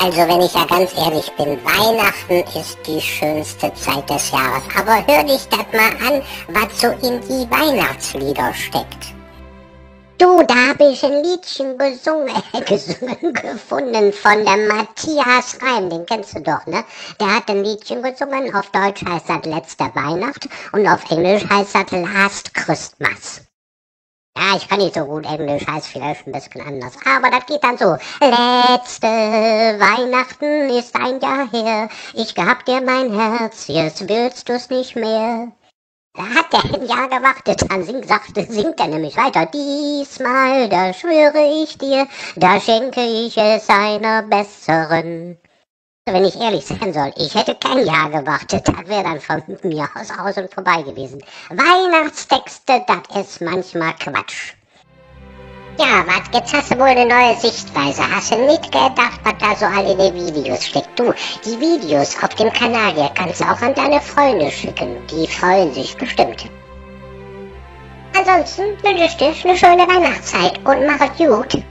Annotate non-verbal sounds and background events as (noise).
Also, wenn ich ja ganz ehrlich bin, Weihnachten ist die schönste Zeit des Jahres. Aber hör dich das mal an, was so in die Weihnachtslieder steckt. Du, da habe ich ein Liedchen gesungen, (laughs) gesungen, gefunden von der Matthias Reim, den kennst du doch, ne? Der hat ein Liedchen gesungen, auf Deutsch heißt das Letzte Weihnacht und auf Englisch heißt das Last Christmas. Ja, ich kann nicht so gut Englisch, heißt vielleicht ein bisschen anders. Aber das geht dann so. Letzte Weihnachten ist ein Jahr her. Ich gab dir mein Herz, jetzt willst du's nicht mehr. Da hat er ein Jahr gewartet, dann singt, sagte, singt er nämlich weiter. Diesmal, da schwöre ich dir, da schenke ich es einer besseren. Wenn ich ehrlich sein soll, ich hätte kein Jahr gewartet, das wäre dann von mir aus aus und vorbei gewesen. Weihnachtstexte, das ist manchmal Quatsch. Ja, was, jetzt hast du wohl eine neue Sichtweise. Hast du nicht gedacht, was da so all in den Videos steckt? Du, die Videos auf dem Kanal hier kannst du auch an deine Freunde schicken. Die freuen sich bestimmt. Ansonsten wünsche ich dir eine schöne Weihnachtszeit und mach es gut.